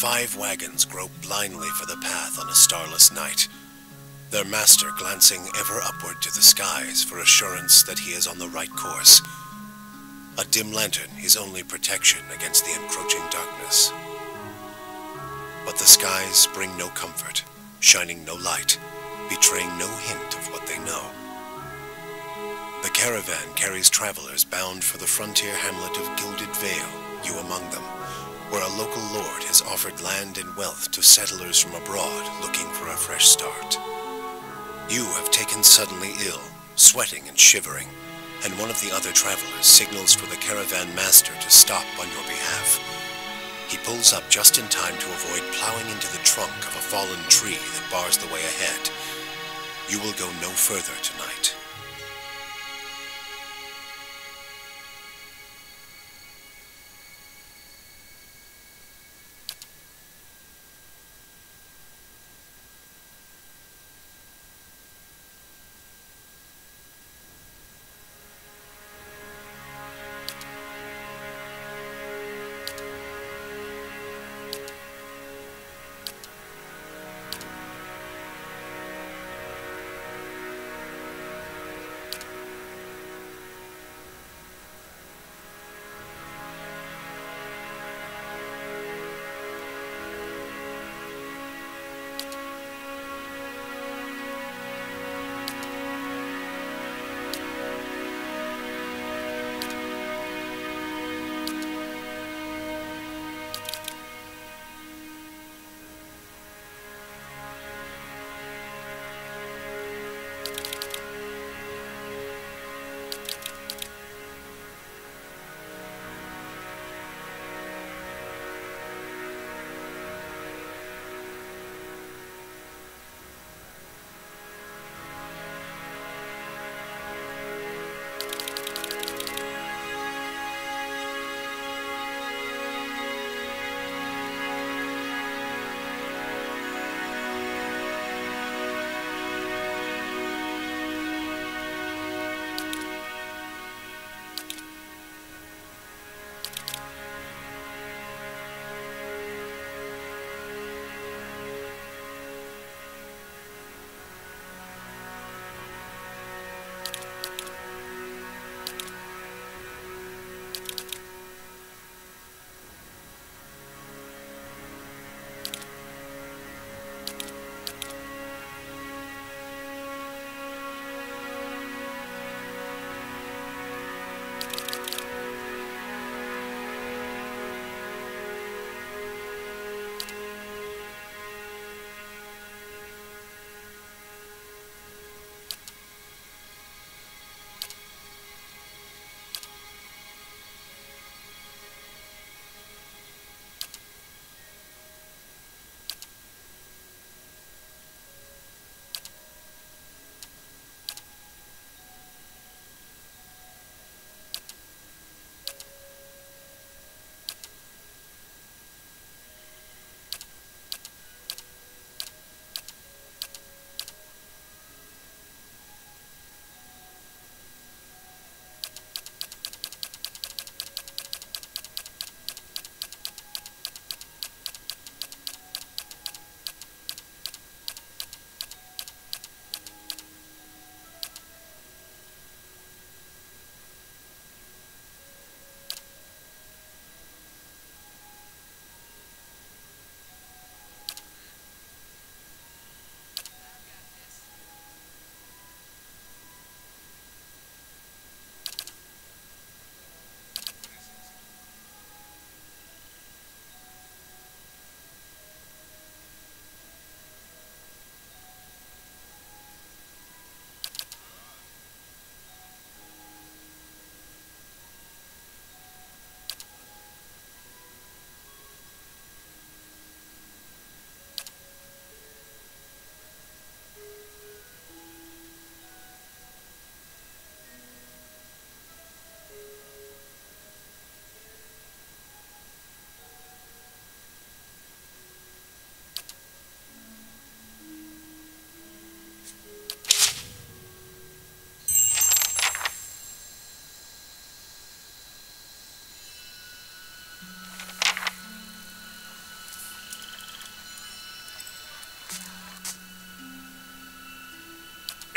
five wagons grope blindly for the path on a starless night, their master glancing ever upward to the skies for assurance that he is on the right course. A dim lantern his only protection against the encroaching darkness. But the skies bring no comfort, shining no light, betraying no hint of what they know. The caravan carries travelers bound for the frontier hamlet of Gilded Vale, you among them, where a local lord has offered land and wealth to settlers from abroad looking for a fresh start. You have taken suddenly ill, sweating and shivering, and one of the other travelers signals for the caravan master to stop on your behalf. He pulls up just in time to avoid plowing into the trunk of a fallen tree that bars the way ahead. You will go no further tonight.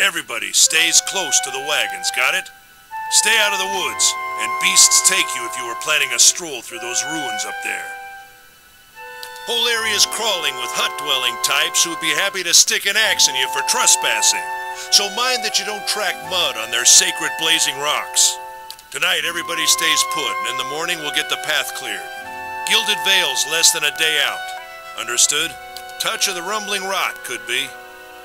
Everybody stays close to the wagons, got it? Stay out of the woods, and beasts take you if you were planning a stroll through those ruins up there. Whole area's crawling with hut-dwelling types who'd be happy to stick an axe in you for trespassing. So mind that you don't track mud on their sacred blazing rocks. Tonight, everybody stays put, and in the morning we'll get the path cleared. Gilded Vale's less than a day out. Understood? Touch of the rumbling rot, could be.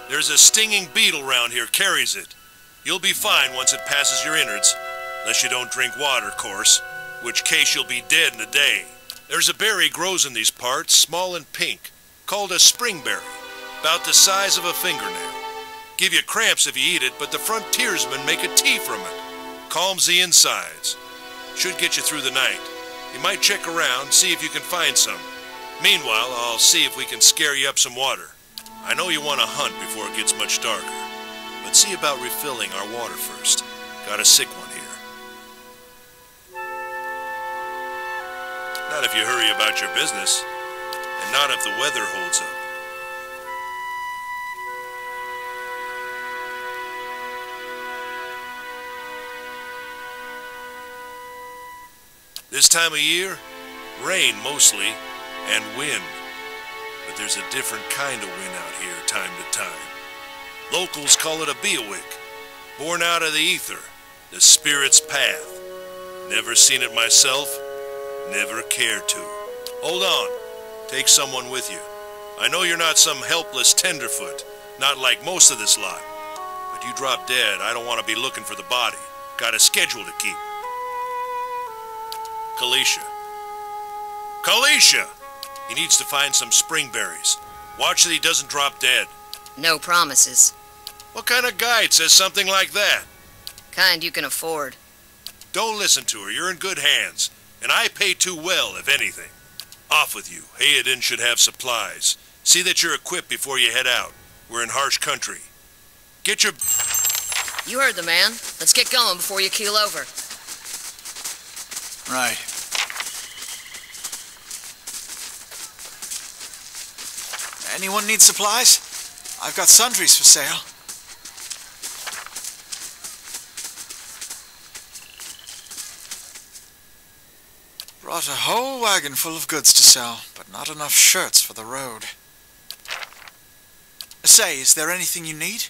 There's a stinging beetle round here, carries it. You'll be fine once it passes your innards. Unless you don't drink water, course. Which case you'll be dead in a day. There's a berry grows in these parts, small and pink, called a springberry, about the size of a fingernail. Give you cramps if you eat it, but the frontiersmen make a tea from it. Calms the insides. Should get you through the night. You might check around, see if you can find some. Meanwhile, I'll see if we can scare you up some water. I know you want to hunt before it gets much darker, but see about refilling our water first. Got a sick one here. Not if you hurry about your business, and not if the weather holds up. This time of year, rain mostly, and wind. But there's a different kind of wind out here time to time. Locals call it a Biawac, born out of the ether, the spirit's path. Never seen it myself, never cared to. Hold on, take someone with you. I know you're not some helpless tenderfoot, not like most of this lot. But you drop dead, I don't want to be looking for the body. Got a schedule to keep. Calisca. Calisca! He needs to find some springberries. Watch that he doesn't drop dead. No promises. What kind of guide says something like that? Kind you can afford. Don't listen to her. You're in good hands. And I pay too well, if anything. Off with you. Heodan should have supplies. See that you're equipped before you head out. We're in harsh country. Get your... You heard the man. Let's get going before you keel over. Right. Anyone need supplies? I've got sundries for sale. Brought a whole wagon full of goods to sell, but not enough shirts for the road. Say, is there anything you need?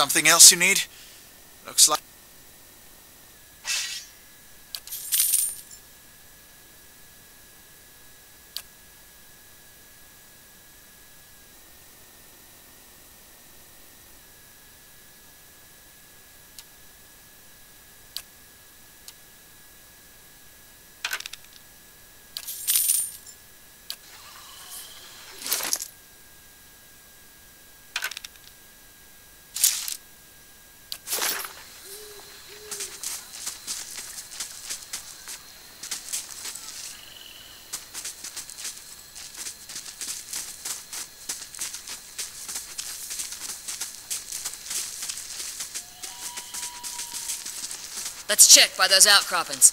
Something else you need? Looks like... Let's check by those outcroppings.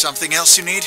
Something else you need?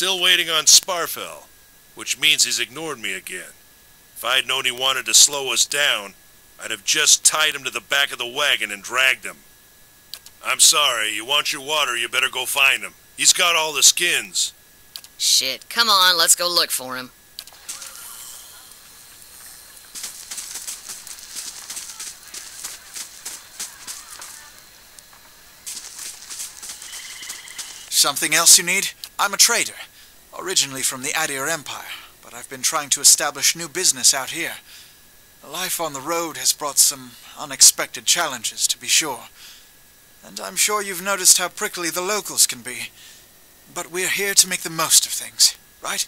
Still waiting on Sparfel, which means he's ignored me again. If I'd known he wanted to slow us down, I'd have just tied him to the back of the wagon and dragged him. I'm sorry, you want your water, you better go find him. He's got all the skins. Shit, come on, let's go look for him. Something else you need? I'm a trader, originally from the Aedyr Empire, but I've been trying to establish new business out here. Life on the road has brought some unexpected challenges, to be sure. And I'm sure you've noticed how prickly the locals can be. But we're here to make the most of things, right?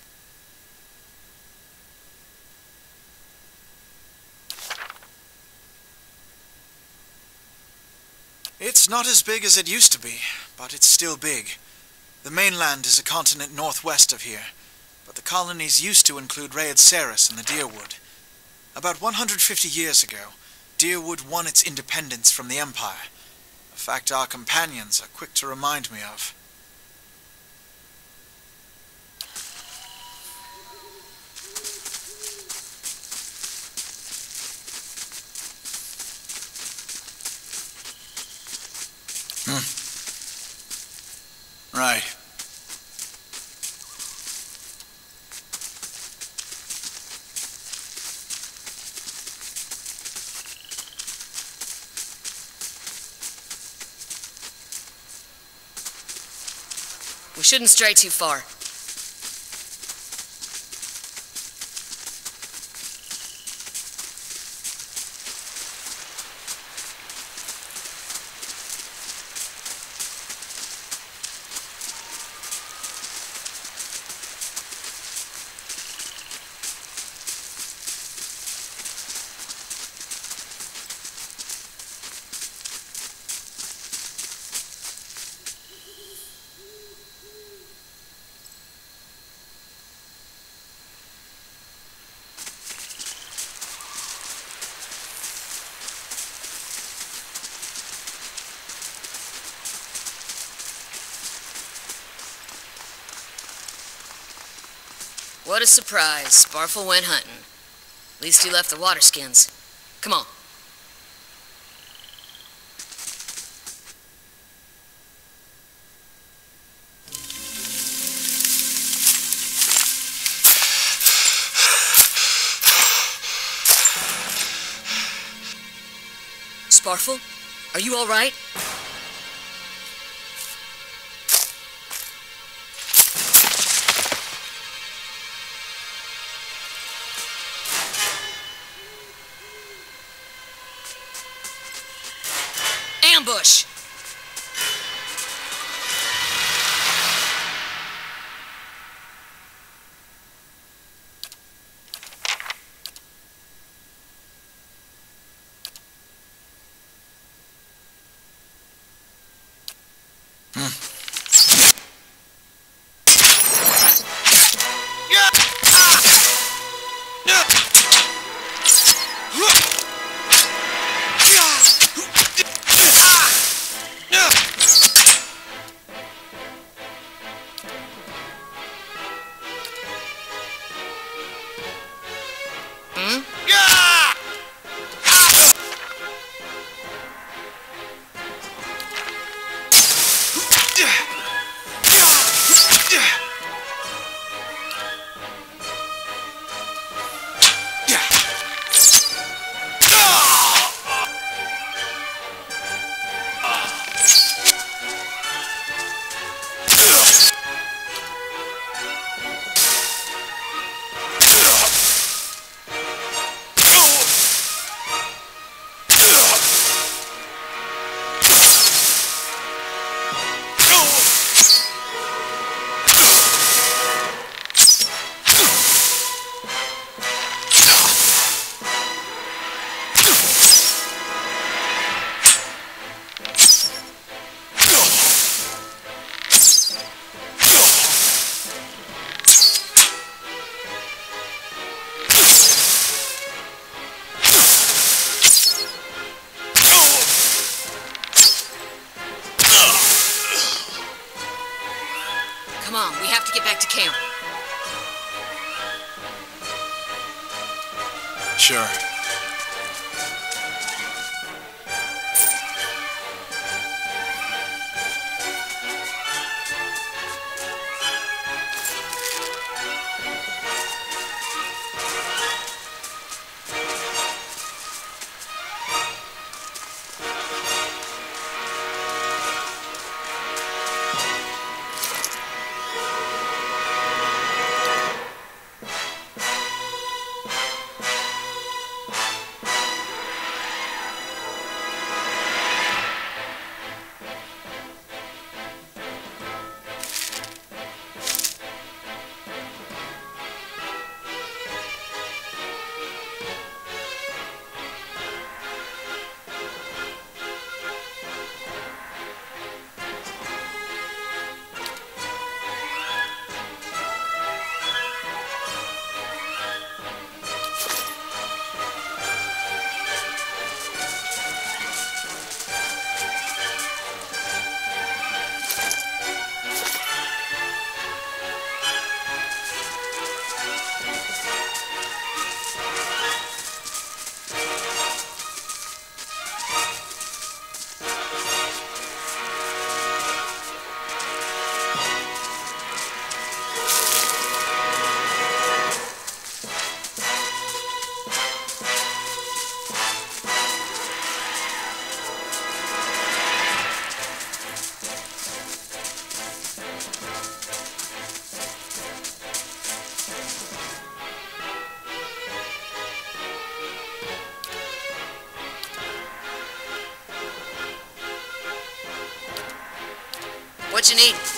It's not as big as it used to be, but it's still big. The mainland is a continent northwest of here, but the colonies used to include Readceras and the Dyrwood. About 150 years ago, Dyrwood won its independence from the Empire, a fact our companions are quick to remind me of. Right. We shouldn't stray too far. What a surprise. Sparfel went hunting. At least he left the water skins. Come on. Sparfel, are you all right? Ambush! What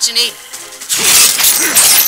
What you need?